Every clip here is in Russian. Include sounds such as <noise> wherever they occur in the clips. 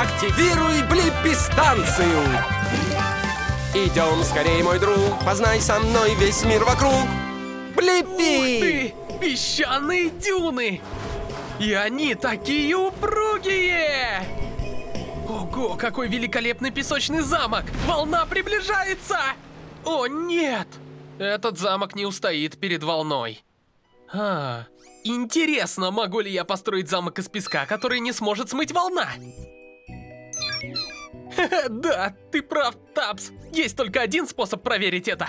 Активируй Блиппи-станцию! Идем скорее, мой друг, познай со мной весь мир вокруг. Блиппи! Ты! Песчаные дюны! И они такие упругие! Ого, какой великолепный песочный замок! Волна приближается! О, нет! Этот замок не устоит перед волной. А, интересно, могу ли я построить замок из песка, который не сможет смыть волна? <laughs> Да, ты прав, Тапс. Есть только один способ проверить это.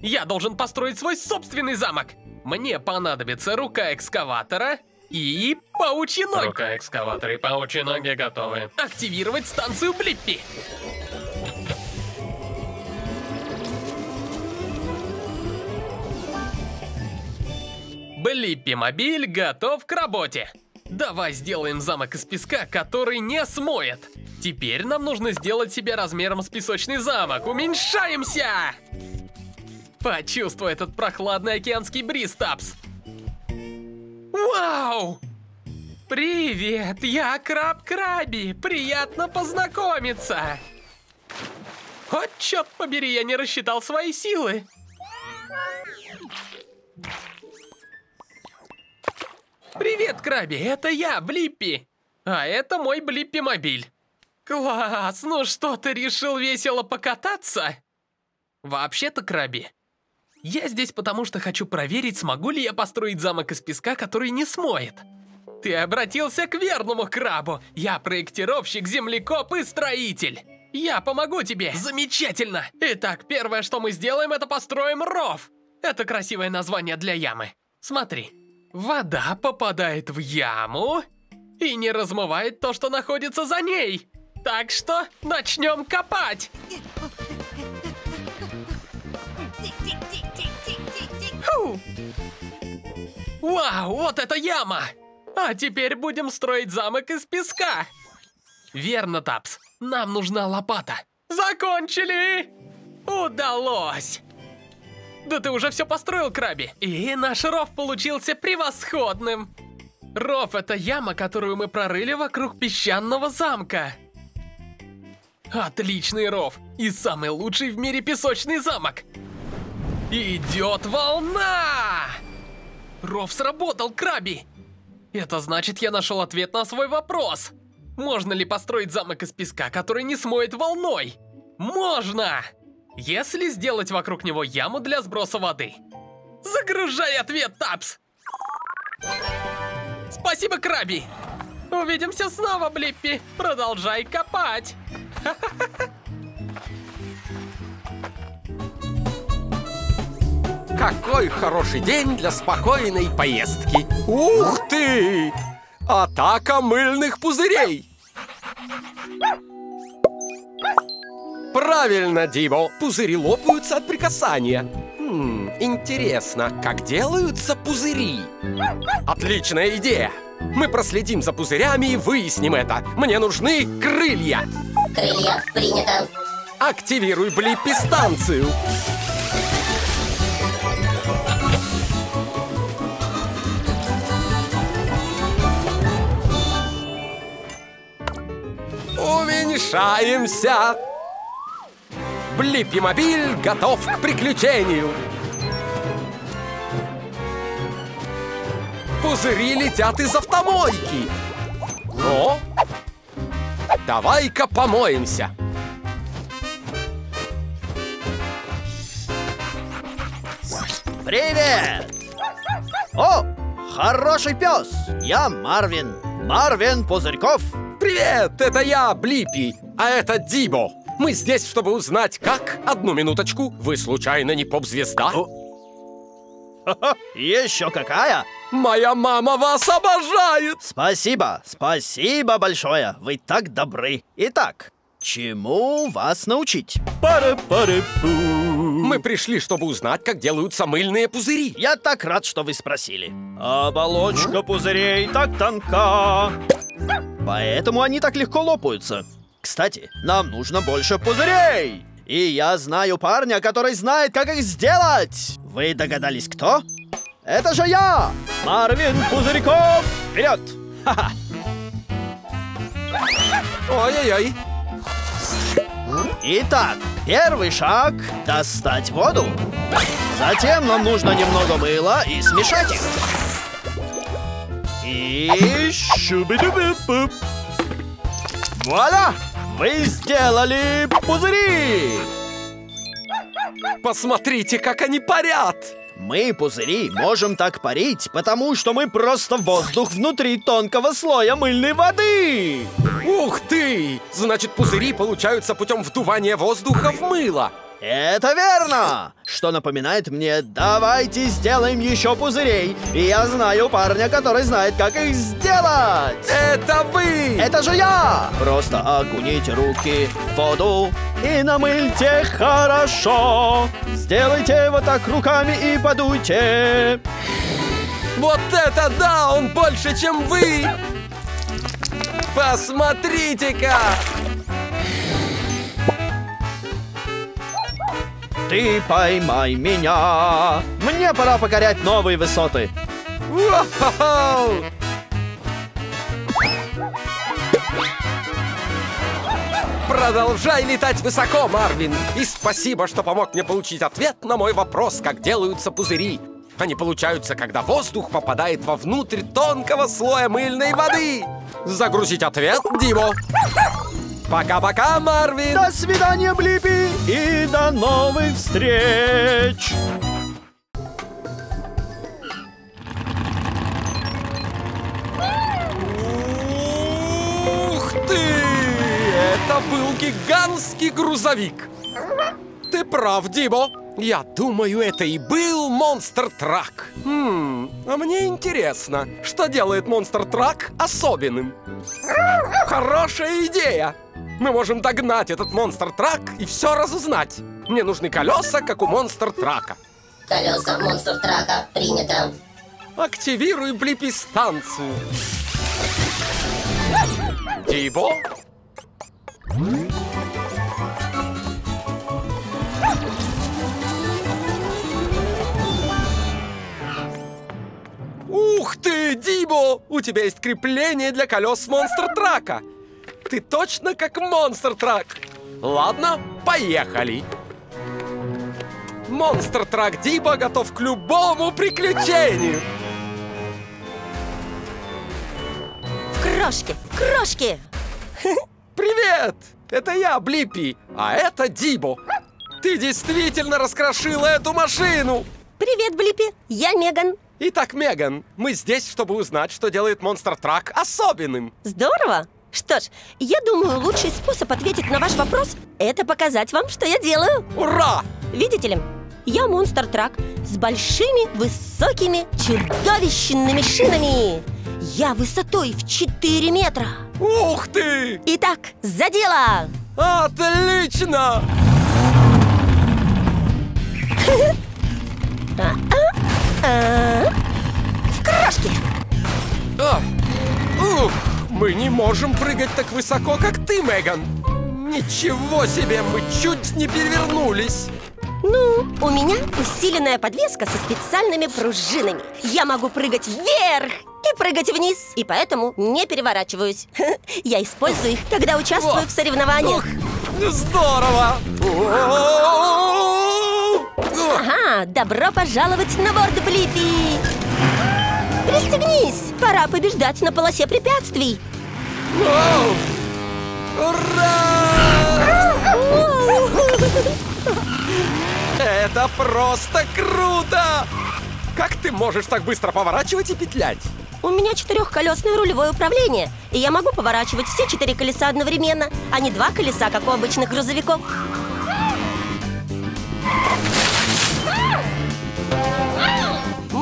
Я должен построить свой собственный замок. Мне понадобится рука экскаватора и паучьи ноги. Рука экскаватора и паучьи ноги готовы. Активировать станцию Блиппи. Блиппи-мобиль готов к работе. Давай сделаем замок из песка, который не смоет. Теперь нам нужно сделать себе размером с песочный замок. Уменьшаемся! Почувствуй этот прохладный океанский бриз, Тапс. Вау! Привет, я Краб Краби. Приятно познакомиться. О, черт побери, я не рассчитал свои силы. Привет, Краби, это я, Блиппи. А это мой Блиппи-мобиль. Класс, ну что, ты решил весело покататься? Вообще-то, Краби, я здесь потому, что хочу проверить, смогу ли я построить замок из песка, который не смоет. Ты обратился к верному крабу. Я проектировщик, землекоп и строитель. Я помогу тебе. Замечательно. Итак, первое, что мы сделаем, это построим ров. Это красивое название для ямы. Смотри. Вода попадает в яму и не размывает то, что находится за ней. Так что начнем копать. Фу. Вау, вот эта яма! А теперь будем строить замок из песка. Верно, Тапс. Нам нужна лопата. Закончили! Удалось! Да ты уже все построил, Краби. И наш ров получился превосходным. Ров — это яма, которую мы прорыли вокруг песчаного замка. Отличный ров! И самый лучший в мире песочный замок! Идет волна! Ров сработал, Краби! Это значит, я нашел ответ на свой вопрос. Можно ли построить замок из песка, который не смоет волной? Можно! Если сделать вокруг него яму для сброса воды. Загружай ответ, Тапс! Спасибо, Краби! Увидимся снова, Блиппи! Продолжай копать! <laughs> Какой хороший день для спокойной поездки! Ух ты! Атака мыльных пузырей! Правильно, Диво! Пузыри лопаются от прикасания. Хм, интересно, как делаются пузыри? Отличная идея! Мы проследим за пузырями и выясним это. Мне нужны крылья. Крылья принято. Активируй Блиппи-станцию. Уменьшаемся. Блиппи-мобиль готов к приключению. Пузыри летят из автомойки. Но давай-ка помоемся. Привет! О, хороший пес! Я Марвин. Марвин Пузырьков. Привет, это я, Блиппи, а это Дибо. Мы здесь, чтобы узнать, как... Одну минуточку, вы случайно не поп-звезда? Еще какая? Моя мама вас обожает! Спасибо, спасибо большое. Вы так добры. Итак, чему вас научить? Пара-пара-пу. Мы пришли, чтобы узнать, как делаются мыльные пузыри. Я так рад, что вы спросили. Оболочка пузырей так тонка. Поэтому они так легко лопаются. Кстати, нам нужно больше пузырей. И я знаю парня, который знает, как их сделать. Вы догадались, кто? Это же я, Марвин Пузырьков. Вперед! Ха-ха. Ой-ой-ой. Итак, первый шаг — достать воду. Затем нам нужно немного мыла и смешать их. И щубидубип Вуаля! Вы сделали пузыри! Посмотрите, как они парят! Мы, пузыри, можем так парить, потому что мы просто воздух внутри тонкого слоя мыльной воды. Ух ты! Значит, пузыри получаются путем вдувания воздуха в мыло. Это верно! Что напоминает мне, давайте сделаем еще пузырей. И я знаю парня, который знает, как их сделать. Это вы! Это же я! Просто окуните руки в воду и намыльте хорошо. Сделайте вот так руками и подуйте. Вот это да! Он больше, чем вы! Посмотрите-ка! Ты поймай меня. Мне пора покорять новые высоты. Продолжай летать высоко, Марвин! И спасибо, что помог мне получить ответ на мой вопрос, как делаются пузыри. Они получаются, когда воздух попадает вовнутрь тонкого слоя мыльной воды. Загрузить ответ, Димо. Пока-пока, Марвин! До свидания, Блипи, и до новых встреч! Ух ты! Это был гигантский грузовик! Ты прав, Дибо! Я думаю, это и был Монстр Трак. Хм, а мне интересно, что делает Монстр Трак особенным? Хорошая идея! Мы можем догнать этот Монстр Трак и все разузнать. Мне нужны колеса, как у Монстр Трака. Колеса монстр трака принято. Активируй блипи-станцию. Дибо? Ух ты, Дибо! У тебя есть крепление для колес Монстр Трака. Ты точно как Монстр Трак. Ладно, поехали. Монстр Трак Дибо готов к любому приключению. Крошки, крошки! <laughs> Привет! Это я, Блиппи, а это Дибо. Ты действительно раскрошила эту машину! Привет, Блипи, я Меган. Итак, Меган, мы здесь, чтобы узнать, что делает Монстр Трак особенным. Здорово! Что ж, я думаю, лучший способ ответить на ваш вопрос – это показать вам, что я делаю. Ура! Видите ли, я монстр-трак с большими, высокими, чудовищными шинами. Я высотой в 4 метра. Ух ты! Итак, за дело! Отлично! А, в крошки! А, ух, мы не можем прыгать так высоко, как ты, Меган. Ничего себе, мы чуть не перевернулись. Ну, у меня усиленная подвеска со специальными пружинами. Я могу прыгать вверх и прыгать вниз, и поэтому не переворачиваюсь. <laughs> Я использую их, когда участвую в соревнованиях. Здорово! Ага, добро пожаловать на борт Блипи! Пристегнись! Пора побеждать на полосе препятствий! Вау! Ура! Это просто круто! Как ты можешь так быстро поворачивать и петлять? У меня четырехколесное рулевое управление, и я могу поворачивать все четыре колеса одновременно, а не два колеса, как у обычных грузовиков.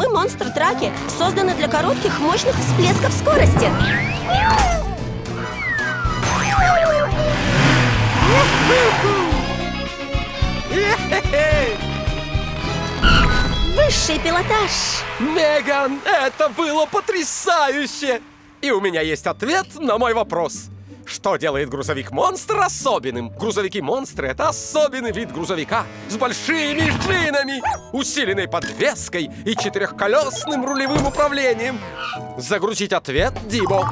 Мы, монстр-траки, созданы для коротких, мощных всплесков скорости. Высший пилотаж! Меган, это было потрясающе! И у меня есть ответ на мой вопрос. Что делает грузовик-монстр особенным? Грузовики-монстры — это особенный вид грузовика с большими шинами, усиленной подвеской и четырехколесным рулевым управлением. Загрузить ответ, Дибо.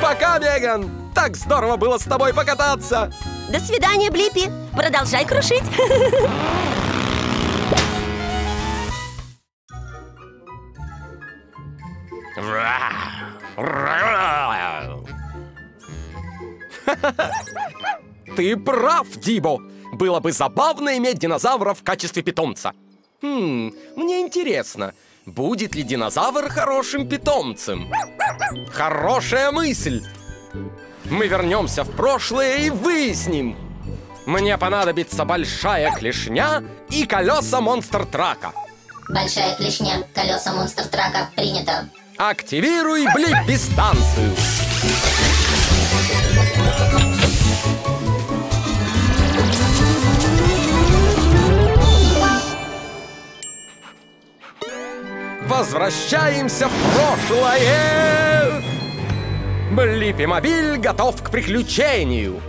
Пока, Меган! Так здорово было с тобой покататься! До свидания, Блиппи. Продолжай крушить. <laughs> Ты прав, Дибо! Было бы забавно иметь динозавра в качестве питомца. Хм, мне интересно, будет ли динозавр хорошим питомцем? Хорошая мысль! Мы вернемся в прошлое и выясним. Мне понадобится большая клешня и колеса монстр-трака. Большая клешня, колеса монстр-трака принято. Активируй блип-дистанцию. Возвращаемся в прошлое! Блипи-мобиль готов к приключению.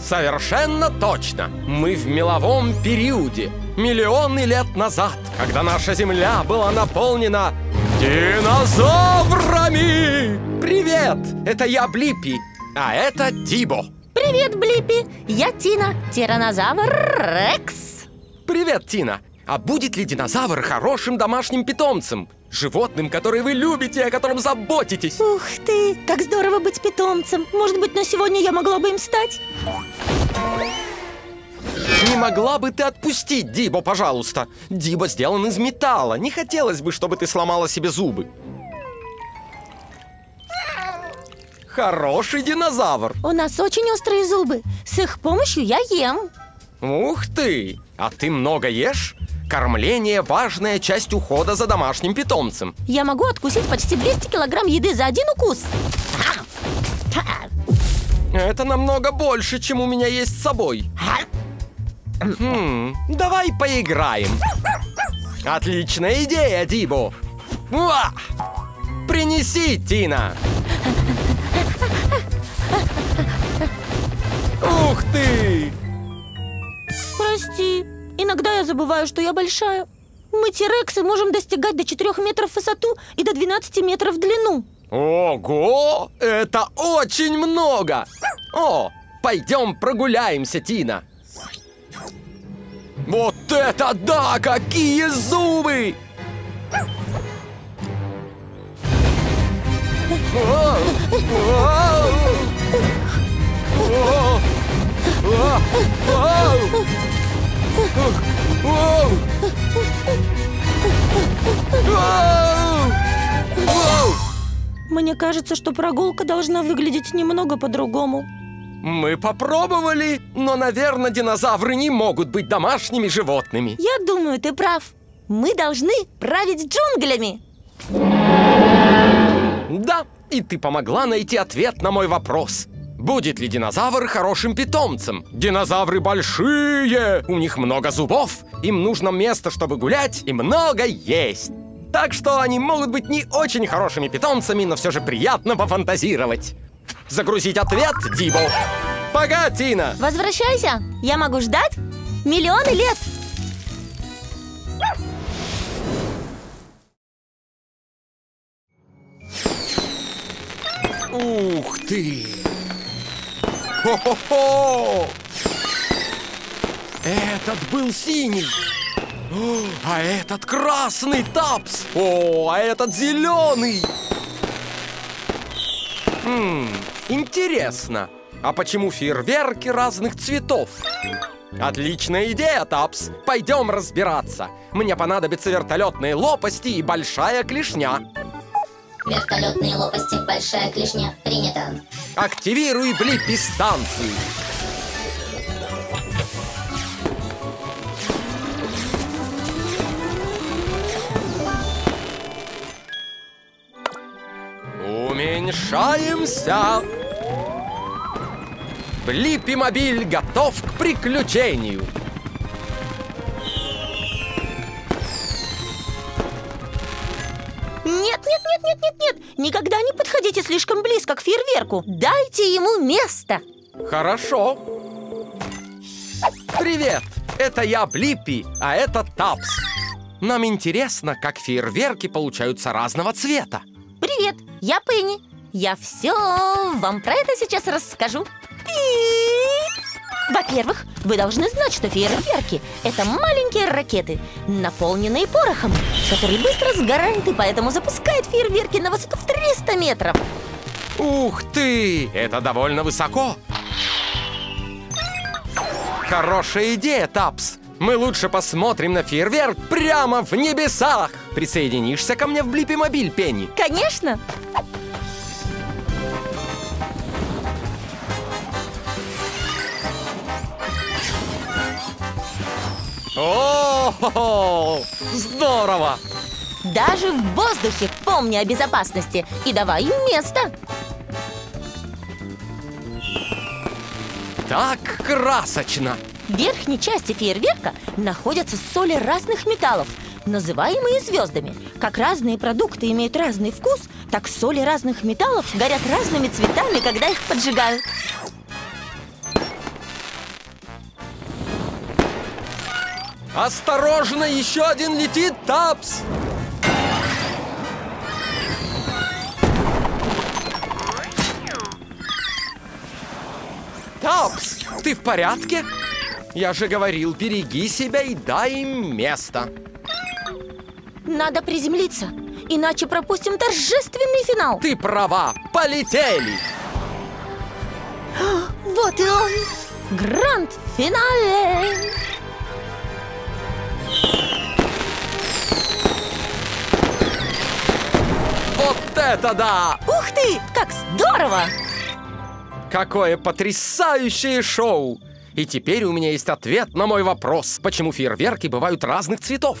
Совершенно точно. Мы в меловом периоде. Миллионы лет назад, когда наша Земля была наполнена динозаврами. Привет! Это я, Блиппи, а это Дибо. Привет, Блиппи. Я Тина, тиранозавр Рекс. Привет, Тина. А будет ли динозавр хорошим домашним питомцем? Животным, которое вы любите, о котором заботитесь? Ух ты, как здорово быть питомцем. Может быть, на сегодня я могла бы им стать? Не могла бы ты отпустить Дибо, пожалуйста? Дибо сделан из металла. Не хотелось бы, чтобы ты сломала себе зубы. Хороший динозавр. У нас очень острые зубы. С их помощью я ем. Ух ты! А ты много ешь? Кормление – важная часть ухода за домашним питомцем. Я могу откусить почти 200 килограмм еды за один укус. Это намного больше, чем у меня есть с собой. Хм, давай поиграем. Отличная идея, Дибо. Уа! Принеси, Тина. Ух ты! Иногда я забываю, что я большая. Мы, тирексы, можем достигать до 4 метров в высоту и до 12 метров в длину. Ого! Это очень много! О, пойдем прогуляемся, Тина. Вот это да! Какие зубы! О! Мне кажется, что прогулка должна выглядеть немного по-другому. Мы попробовали, но, наверное, динозавры не могут быть домашними животными. Я думаю, ты прав. Мы должны править джунглями. Да, и ты помогла найти ответ на мой вопрос. Будет ли динозавр хорошим питомцем? Динозавры большие, у них много зубов, им нужно место, чтобы гулять и много есть. Так что они могут быть не очень хорошими питомцами, но все же приятно пофантазировать. Загрузить ответ, Дибо. Пока, Тина. Возвращайся. Я могу ждать миллионы лет. Ух ты! Хо-хо-хо! Этот был синий. А этот красный тапс. О, а этот зеленый. Хм, интересно. А почему фейерверки разных цветов? Отличная идея, Тапс. Пойдем разбираться. Мне понадобятся вертолетные лопасти и большая клешня. Вертолетные лопасти, большая клешня, принято. Активируй блипи-станцию. Уменьшаемся. Блипи-мобиль готов к приключению. Нет, нет, нет, нет, нет, нет. Никогда не подходите слишком близко к фейерверку. Дайте ему место. Хорошо. Привет, это я Блиппи, а это Тапс. Нам интересно, как фейерверки получаются разного цвета. Привет, я Пенни. Я все вам про это сейчас расскажу. И... Во-первых, вы должны знать, что фейерверки – это маленькие ракеты, наполненные порохом, который быстро сгорает и поэтому запускает фейерверки на высоту в 300 метров. Ух ты! Это довольно высоко. Хорошая идея, Тапс. Мы лучше посмотрим на фейерверк прямо в небесах. Присоединишься ко мне в Блипи Мобиль, Пенни? Конечно! О, здорово! Даже в воздухе помни о безопасности и давай им место. Так красочно! В верхней части фейерверка находятся соли разных металлов, называемые звездами. Как разные продукты имеют разный вкус, так соли разных металлов горят разными цветами, когда их поджигают. Осторожно, еще один летит, Тапс! Тапс, ты в порядке? Я же говорил, береги себя и дай им место. Надо приземлиться, иначе пропустим торжественный финал. Ты права, полетели! <gasps> Вот и он! Гранд-финале! Это да! Ух ты, как здорово! Какое потрясающее шоу! И теперь у меня есть ответ на мой вопрос, почему фейерверки бывают разных цветов.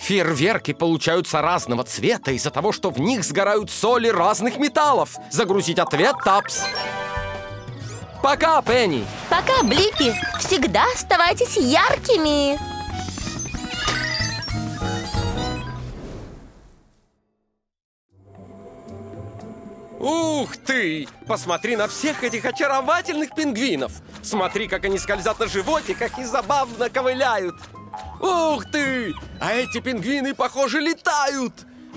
Фейерверки получаются разного цвета из-за того, что в них сгорают соли разных металлов. Загрузить ответ, Тапс. Пока, Пенни. Пока, Блипи, всегда оставайтесь яркими! Ух ты! Посмотри на всех этих очаровательных пингвинов! Смотри, как они скользят на животиках и забавно ковыляют! Ух ты! А эти пингвины, похоже, летают!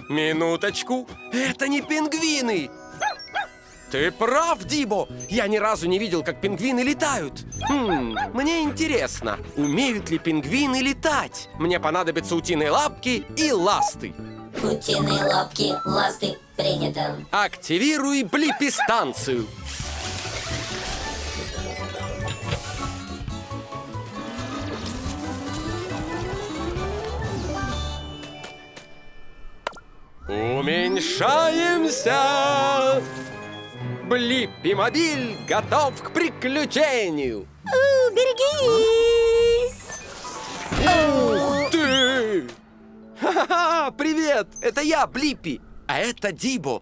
Минуточку! Это не пингвины! Ты прав, Дибо! Я ни разу не видел, как пингвины летают. Хм, мне интересно, умеют ли пингвины летать? Мне понадобятся утиные лапки и ласты. Утиные лапки, ласты, принято. Активируй блипи-станцию. Уменьшаемся! Блиппи-мобиль готов к приключению! У, берегись! Ух! Ха-ха-ха! Привет! Это я, Блиппи! А это Дибо!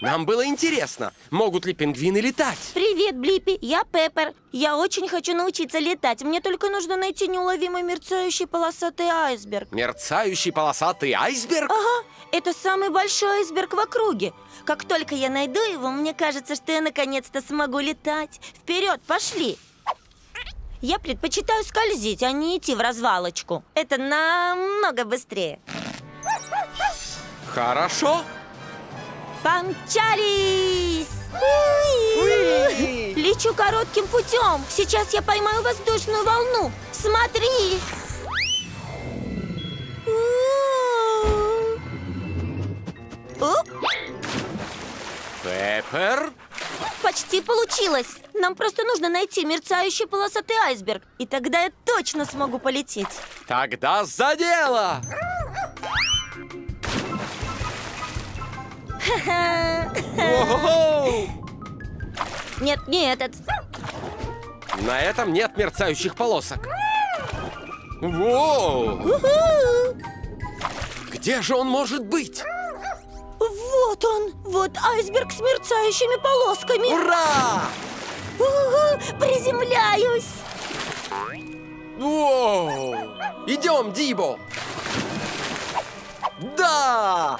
Нам было интересно, могут ли пингвины летать? Привет, Блипи, я Пеппер. Я очень хочу научиться летать. Мне только нужно найти неуловимый мерцающий полосатый айсберг. Мерцающий полосатый айсберг? Ага, это самый большой айсберг в округе. Как только я найду его, мне кажется, что я наконец-то смогу летать. Вперед, пошли! Я предпочитаю скользить, а не идти в развалочку. Это намного быстрее. Хорошо. Помчались! Уи! Лечу коротким путем. Сейчас я поймаю воздушную волну. Смотри! Пеппер? Почти получилось. Нам просто нужно найти мерцающий полосатый айсберг. И тогда я точно смогу полететь. Тогда за дело! Нет, не этот. На этом нет мерцающих полосок. Воу! Где же он может быть? Вот он! Вот айсберг с мерцающими полосками. Ура! Уху! Приземляюсь! Воу! Идем, Дибо! Да!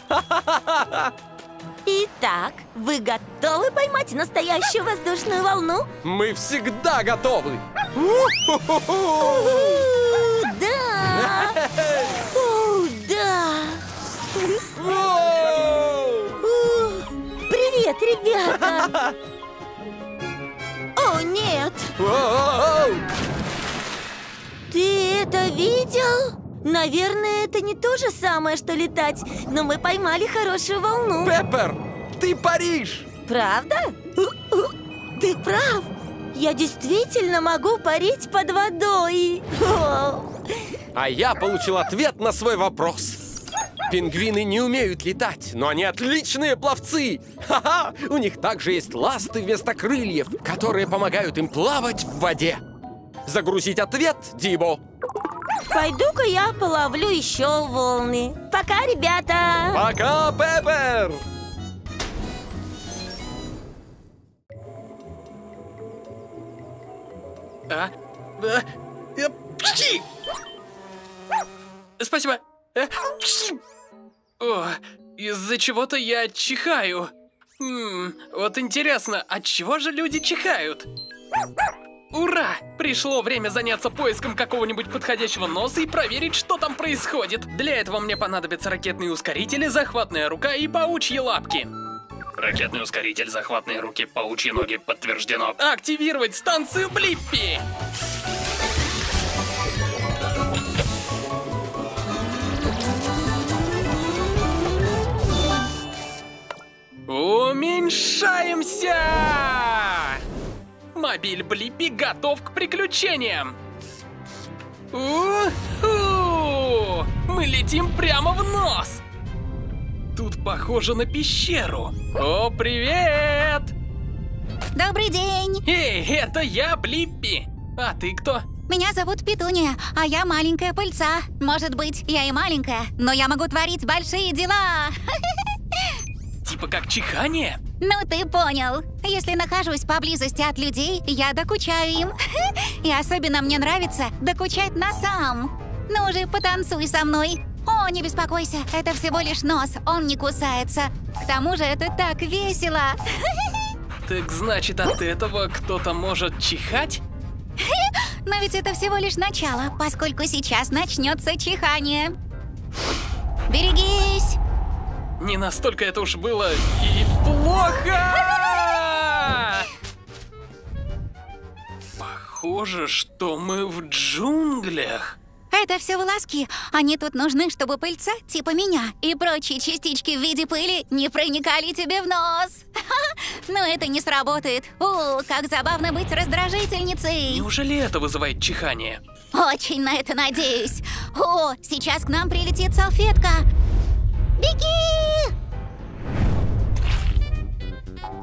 Итак, вы готовы поймать настоящую воздушную волну? Мы всегда готовы! У, Да! О, <laughs> да! Привет, ребята! О, нет! Ты это видел? Наверное, это не то же самое, что летать, но мы поймали хорошую волну. Пеппер, ты паришь! Правда? Ты прав. Я действительно могу парить под водой. А я получил ответ на свой вопрос. Пингвины не умеют летать, но они отличные пловцы. Ха-ха! У них также есть ласты вместо крыльев, которые помогают им плавать в воде. Загрузить ответ, Дибо. Пойду-ка я половлю еще волны. Пока, ребята! Пока, Пеппер! А? А? Э! Спасибо. Э! О, из-за чего-то я чихаю. М, вот интересно, от чего же люди чихают? Ура! Пришло время заняться поиском какого-нибудь подходящего носа и проверить, что там происходит. Для этого мне понадобятся ракетные ускорители, захватная рука и паучьи лапки. Ракетный ускоритель, захватные руки, паучьи ноги, подтверждено. Активировать станцию Блиппи! Уменьшаемся! Мобиль Блиппи готов к приключениям! У-ху! Мы летим прямо в нос! Тут похоже на пещеру. О, привет! Добрый день! Эй, это я, Блиппи! А ты кто? Меня зовут Петуния, а я маленькая пыльца. Может быть, я и маленькая, но я могу творить большие дела. <laughs> Типа как чихание? Ну ты понял. Если нахожусь поблизости от людей, я докучаю им. <laughs> И особенно мне нравится докучать носам. Ну уже потанцуй со мной. О, не беспокойся, это всего лишь нос, он не кусается. К тому же это так весело. <laughs> Так значит, от этого кто-то может чихать? <laughs> Но ведь это всего лишь начало, поскольку сейчас начнется чихание. Берегись! Не настолько это уж было и плохо! Похоже, что мы в джунглях. Это все волоски. Они тут нужны, чтобы пыльца, типа меня, и прочие частички в виде пыли не проникали тебе в нос. <laughs> Но это не сработает. О, как забавно быть раздражительницей. Неужели это вызывает чихание? Очень на это надеюсь. О, сейчас к нам прилетит салфетка. Беги!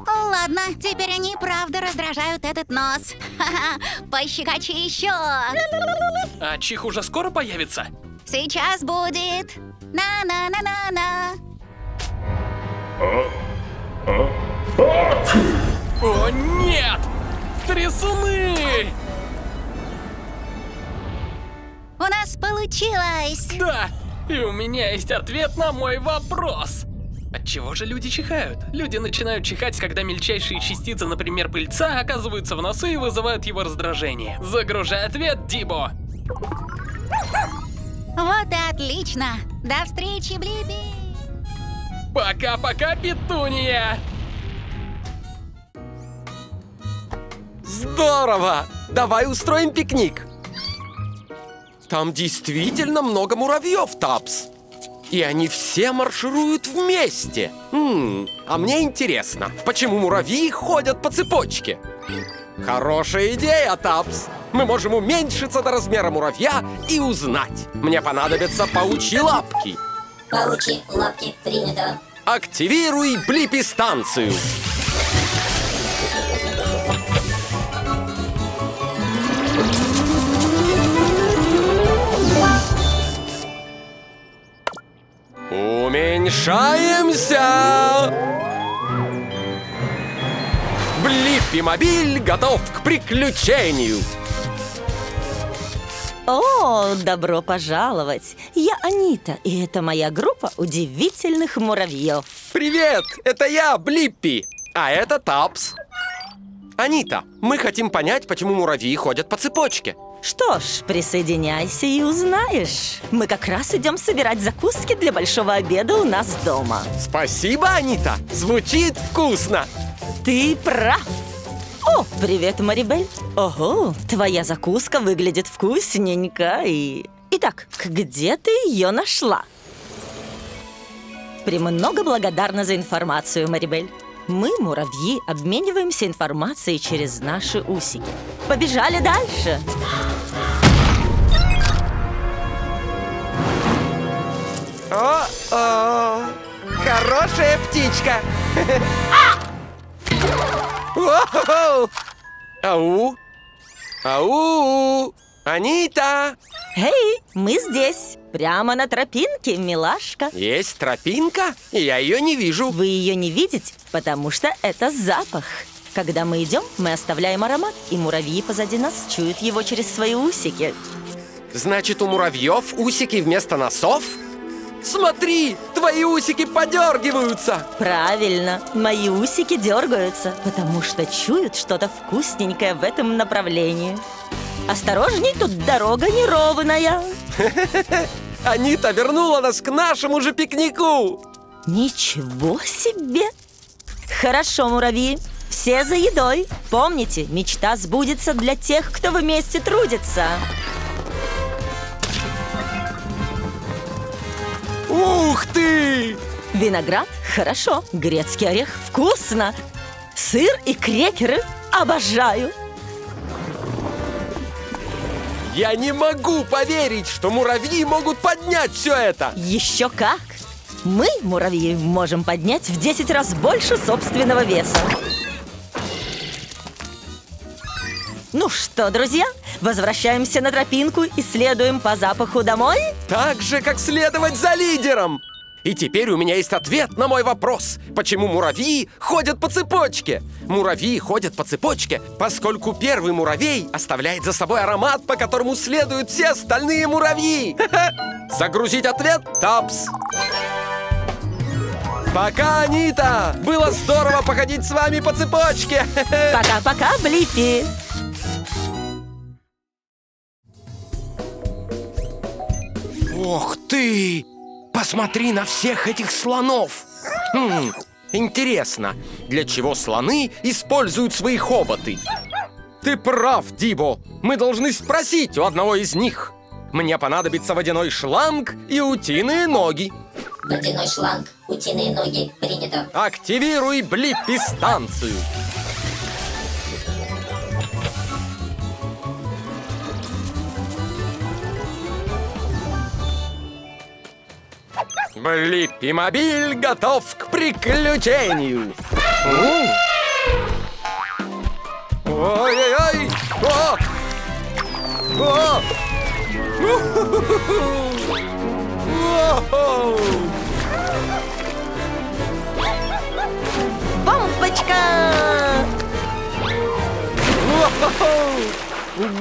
Ладно, теперь они правда раздражают этот нос. Ха-ха, пощекочи еще. А чих уже скоро появится? Сейчас будет. На-на-на-на-на. О, нет! Трясуны! У нас получилось. Да, и у меня есть ответ на мой вопрос. От чего же люди чихают? Люди начинают чихать, когда мельчайшие частицы, например, пыльца, оказываются в носу и вызывают его раздражение. Загружай ответ, Дибо! Вот и отлично. До встречи, Блиби. Пока-пока, Петуния! Здорово! Давай устроим пикник. Там действительно много муравьев, Тапс. И они все маршируют вместе. М, а мне интересно, почему муравьи ходят по цепочке? Хорошая идея, Тапс. Мы можем уменьшиться до размера муравья и узнать. Мне понадобятся паучьи лапки. Паучьи лапки принято. Активируй блипи-станцию. Уменьшаемся! Блиппи-мобиль готов к приключению! О, добро пожаловать! Я Анита, и это моя группа удивительных муравьев. Привет! Это я, Блиппи! А это Тапс. Анита, мы хотим понять, почему муравьи ходят по цепочке. Что ж, присоединяйся и узнаешь. Мы как раз идем собирать закуски для большого обеда у нас дома. Спасибо, Анита! Звучит вкусно! Ты прав. О, привет, Марибель. Ого, твоя закуска выглядит вкусненько и... Итак, где ты ее нашла? Премного благодарна за информацию, Марибель. Мы, муравьи, обмениваемся информацией через наши усики. Побежали дальше. О-о! Хорошая птичка! <laughs> Ау! Ау! Анита! Эй, мы здесь. Прямо на тропинке, милашка. Есть тропинка, я ее не вижу. Вы ее не видите, потому что это запах. Когда мы идем, мы оставляем аромат, и муравьи позади нас чуют его через свои усики. Значит, у муравьев усики вместо носов? Смотри, твои усики подергиваются! Правильно, мои усики дергаются, потому что чуют что-то вкусненькое в этом направлении. Осторожней, тут дорога неровная. <laughs> Анита вернула нас к нашему же пикнику! Ничего себе! Хорошо, муравьи, все за едой. Помните, мечта сбудется для тех, кто вместе трудится. Ух ты! Виноград – хорошо, грецкий орех – вкусно. Сыр и крекеры – обожаю. Я не могу поверить, что муравьи могут поднять все это! Еще как! Мы, муравьи, можем поднять в 10 раз больше собственного веса. Ну что, друзья, возвращаемся на тропинку и следуем по запаху домой? Так же, как следовать за лидером! И теперь у меня есть ответ на мой вопрос. Почему муравьи ходят по цепочке? Муравьи ходят по цепочке, поскольку первый муравей оставляет за собой аромат, по которому следуют все остальные муравьи. Загрузить ответ Тапс. Пока, Анита! Было здорово походить с вами по цепочке. Пока-пока, Блиппи! Ох ты! Посмотри на всех этих слонов! Хм, интересно, для чего слоны используют свои хоботы? Ты прав, Дибо! Мы должны спросить у одного из них. Мне понадобится водяной шланг и утиные ноги. Водяной шланг, утиные ноги, принято. Активируй блиппи-станцию. Блиппи-мобиль готов к приключению. Ой-ой-ой! О! О! Бомбочка!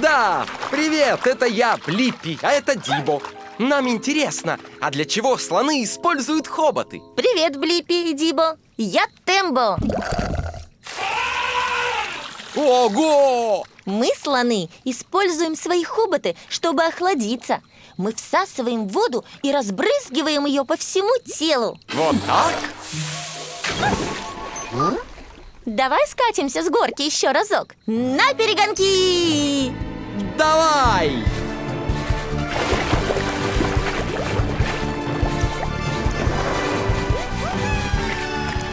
Да, привет, это я, Блиппи, а это Дибо. Нам интересно, а для чего слоны используют хоботы? Привет, Блиппи и Дибо! Я Тембо! Ого! Мы, слоны, используем свои хоботы, чтобы охладиться. Мы всасываем воду и разбрызгиваем ее по всему телу. Вот так? Давай скатимся с горки еще разок. На перегонки! Давай!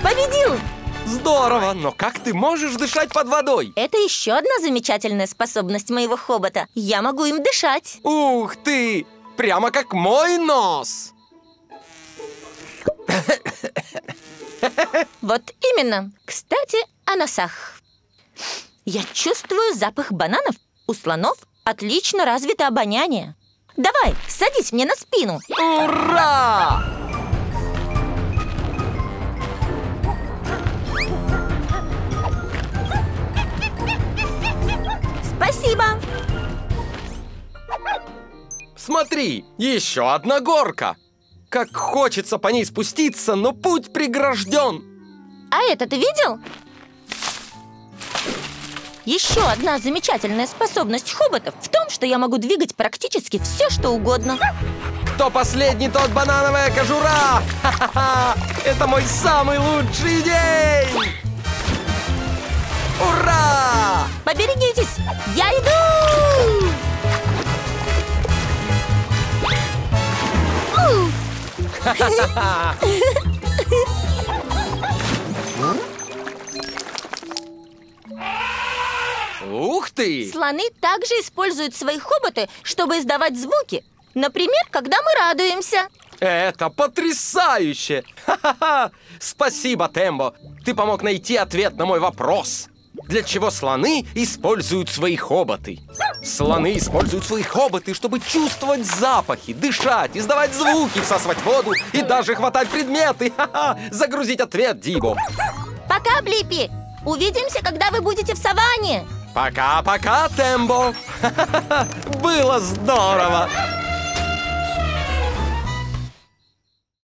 Победил! Здорово, но как ты можешь дышать под водой? Это еще одна замечательная способность моего хобота. Я могу им дышать. Ух ты! Прямо как мой нос! Вот именно. Кстати, о носах. Я чувствую запах бананов. У слонов отлично развито обоняние. Давай, садись мне на спину. Ура! Спасибо. Смотри, еще одна горка! Как хочется по ней спуститься, но путь прегражден! А это ты видел? Еще одна замечательная способность хоботов в том, что я могу двигать практически все, что угодно. Кто последний, тот банановая кожура! Ха-ха-ха! Это мой самый лучший день! Ура! Поберегитесь! Я иду! Ух ты! Слоны также используют свои хоботы, чтобы издавать звуки. Например, когда мы радуемся. Это потрясающе! Ха-ха-ха! Спасибо, Тембо! Ты помог найти ответ на мой вопрос. Для чего слоны используют свои хоботы? Слоны используют свои хоботы, чтобы чувствовать запахи, дышать, издавать звуки, всасывать воду и даже хватать предметы. <laughs> Ха-ха! Загрузить ответ, Дибо. Пока, Блиппи! Увидимся, когда вы будете в саванне. Пока-пока, Тембо! <laughs> Было здорово!